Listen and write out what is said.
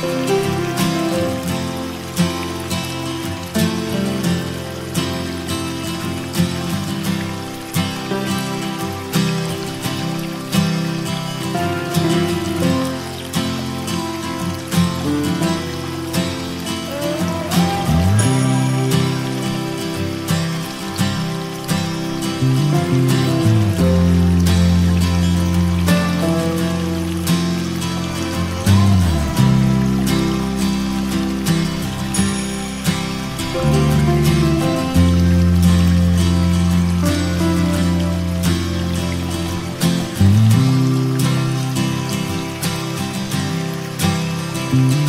Música you